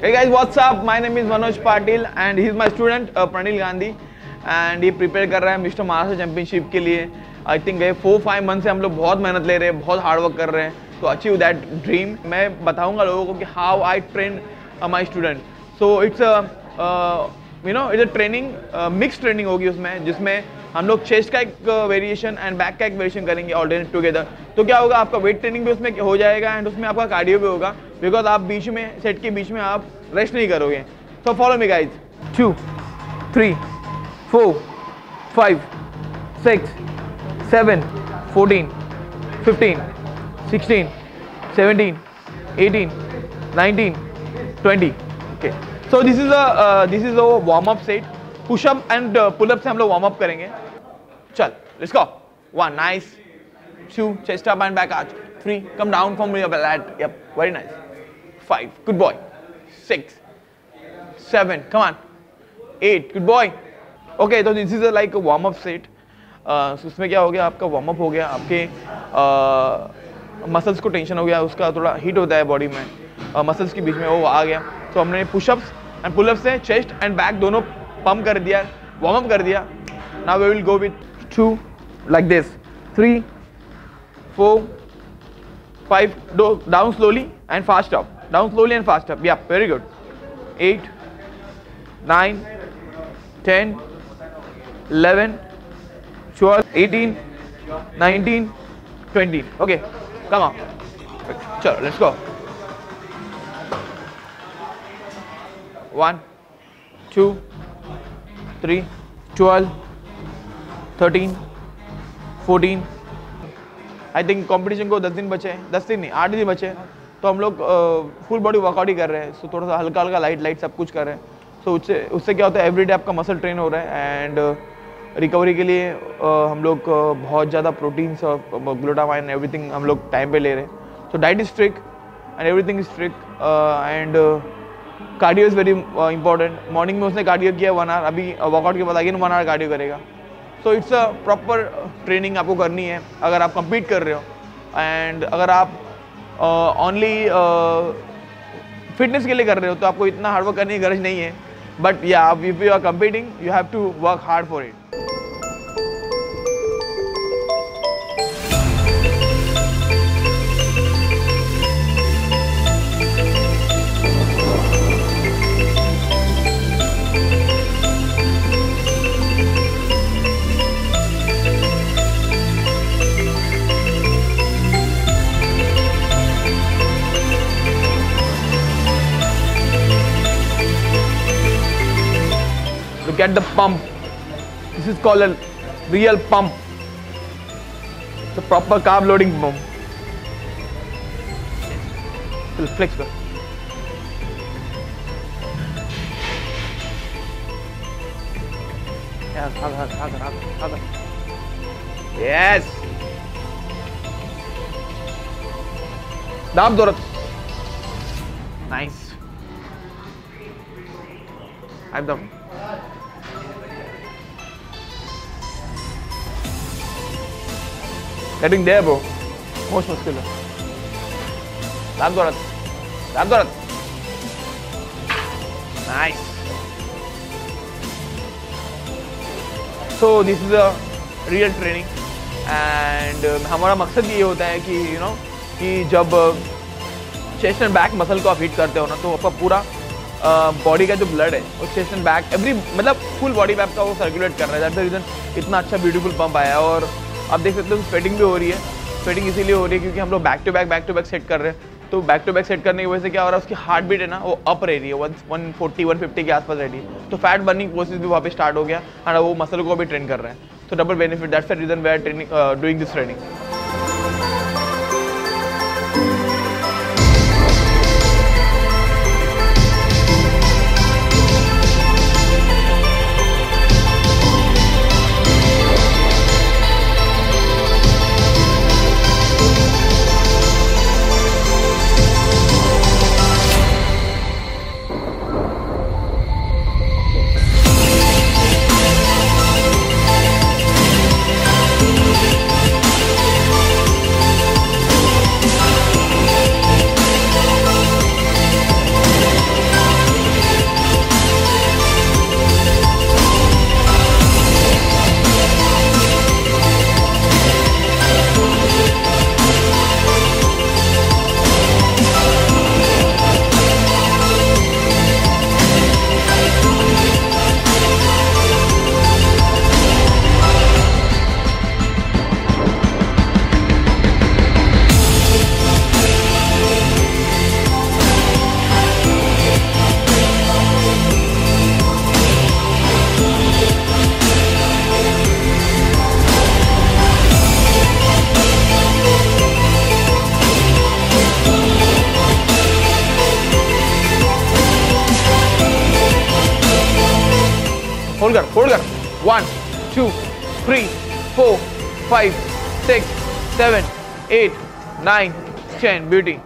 Hey guys, what's up? My name is Manoj Patil and he's my student uh, Pranil Gandhi. And ये prepare कर रहा है mister Maharashtra championship के लिए. I think गए four five month से हम लोग बहुत मेहनत ले रहे हैं बहुत हार्ड वर्क कर रहे हैं. तो अचीव दैट ड्रीम मैं बताऊँगा लोगों को कि how I train my student so it's you know it's a training mix training होगी उसमें जिसमें हम लोग चेस्ट का एक वेरिएशन एंड बैक का एक वेरिएशन करेंगे ऑलरेडी टुगेदर तो क्या होगा आपका वेट ट्रेनिंग भी उसमें हो जाएगा एंड उसमें आपका कार्डियो भी होगा. बिकॉज़ आप बीच में सेट के बीच में आप रेस्ट नहीं करोगे। So follow me guys two three four five six seven fourteen fifteen sixteen seventeen eighteen nineteen twenty okay so this is this is a warm up set push up and pull up से हम लोग warm up करेंगे। चल let's go one nice two, chest up and back arch. Three, come down from your lat. Yep, very nice. Five. Good boy. Six. Seven. Come on. Eight. Good boy. Okay so this is a like a warm up set. Uh, so उसमें क्या हो गया? आपका warm up हो गया आपके muscles को tension हो गया उसका थोड़ा हीट होता है बॉडी में. मसल्स के बीच में वो आ गया. तो हमने push ups and pull ups से चेस्ट एंड बैक दोनों पंप कर दिया वार्म अप कर दिया. Now we will go with two like this three four, five, do, down slowly and fast up. Down slowly and fast up. Yeah, very good. Eight, nine, ten, eleven, twelve, eighteen, nineteen, twenty. Okay, come on. Sure, let's go. One, two, three, twelve, thirteen, fourteen. I think competition को दस दिन बचे हैं दस दिन नहीं आठ दिन बचे हैं तो हम लोग फुल बॉडी वर्कआउट ही कर रहे हैं। सो थोड़ा सा हल्का हल्का लाइट लाइट सब कुछ कर रहे हैं। सो उससे उससे क्या होता है एवरीडे आपका मसल ट्रेन हो रहा है एंड रिकवरी के लिए हम लोग बहुत ज़्यादा प्रोटीन्स और ग्लूटामाइन एवरीथिंग हम लोग टाइम पे ले रहे हैं। So diet is strict and everything is strict and cardio is very important morning में उसने कार्डियो किया वन आवर अभी वर्कआउट के बाद अगेन वन आवर कार्डियो करेगा। So it's a proper training आपको करनी है, अगर आप compete कर रहे हो। एंड अगर आप ओनली फिटनेस के लिए कर रहे हो तो आपको इतना हार्डवर्क करने की गरज नहीं है। बट या if you are competing you have to work hard for it Get the pump. This is called a real pump. It's a proper carb loading pump. It's flexible. Yes. Dab Dorat. Nice. I'm done. Getting there, bro. Most muscular. Ram Dorat. Ram Dorat. Nice. So this is a real training and uh, हमारा मकसद ये होता है कि you you no know, कि जब chest and back muscle को आप हिट करते हो ना तो आपका पूरा बॉडी uh, का जो ब्लड है वो चेस्ट एंड बैक एवरी मतलब फुल बॉडी में आपका वो सर्कुलेट कर रहा है दैट्स द रीजन इतना अच्छा ब्यूटीफुल पंप आया है और आप देख सकते हो स्वेटिंग भी हो रही है। स्वेटिंग इसीलिए हो रही है क्योंकि हम लोग back to back back to back set कर रहे हैं। तो बैक टू बैक सेट करने की वजह से क्या हो रहा है, उसकी हार्ट बीट है ना, वो अप रह रही है। One one forty one fifty के आसपास रह रही है। तो फैट बर्निंग प्रोसेस भी वहाँ पे स्टार्ट हो गया। एंड वो मसल को भी ट्रेन कर रहे हैं। तो double benefit that's the reason we are training doing this training hold कर होल्ड कर one two three four five six seven eight nine ten beauty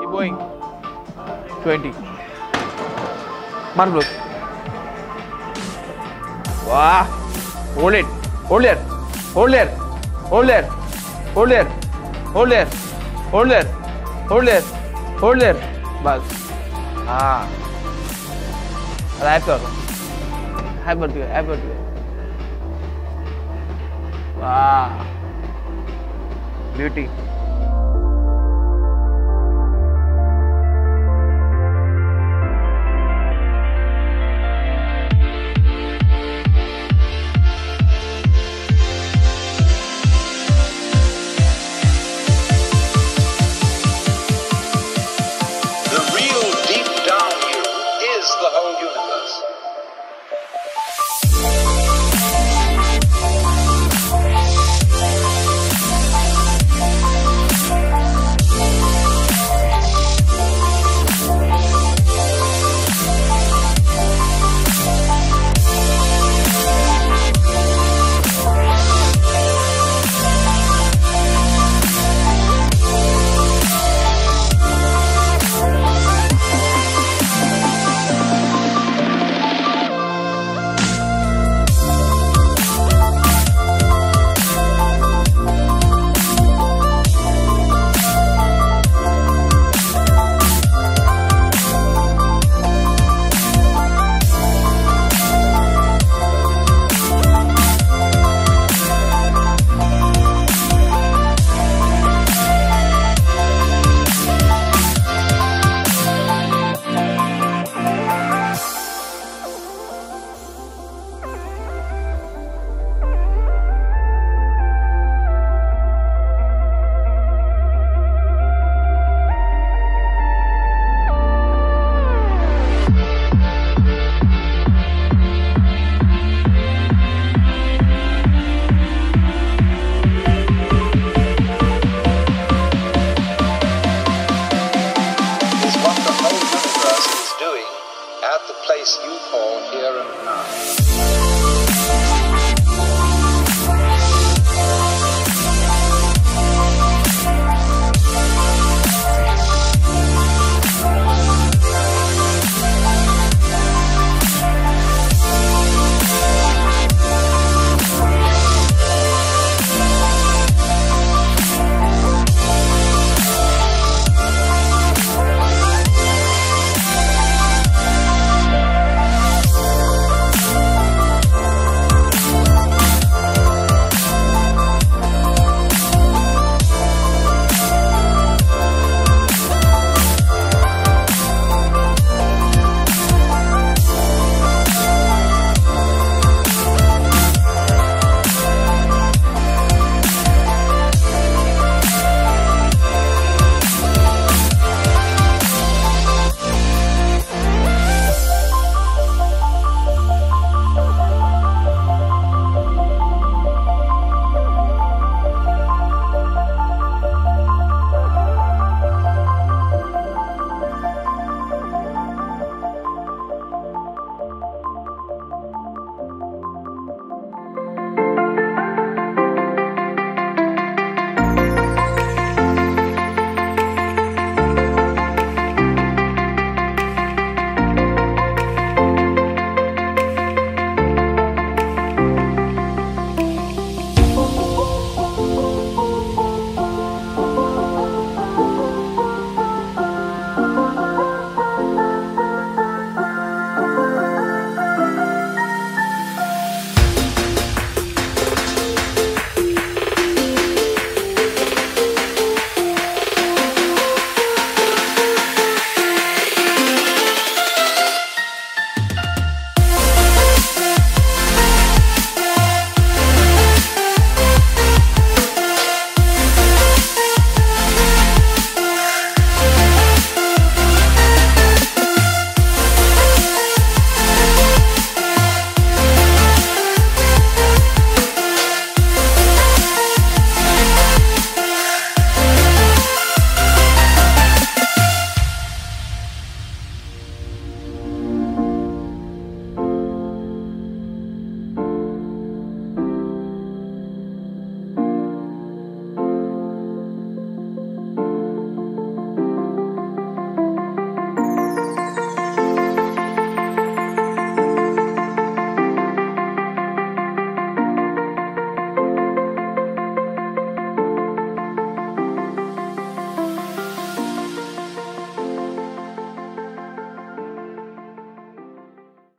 Keep going. 20. Mark close. Wow. Hold it. Hold there. Hold there. Hold there. Hold there. Hold there. Hold there. Hold there. Hold there. बस हाँ app कर app करती है app करती है वाह beauty